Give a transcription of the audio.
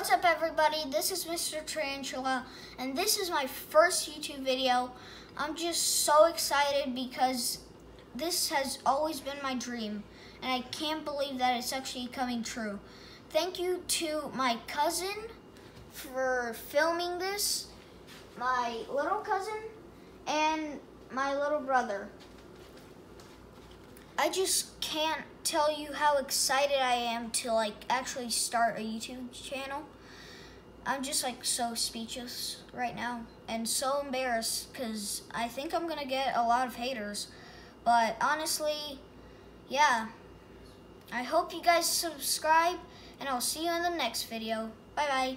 What's up everybody? This is Mr. Tarantula and this is my first YouTube video. I'm just so excited because this has always been my dream and I can't believe that it's actually coming true. Thank you to my cousin for filming this, my little cousin, and my little brother. I just can't tell you how excited I am to like actually start a YouTube channel. I'm just like so speechless right now and so embarrassed because I think I'm gonna get a lot of haters. But honestly, yeah. I hope you guys subscribe and I'll see you in the next video. Bye bye.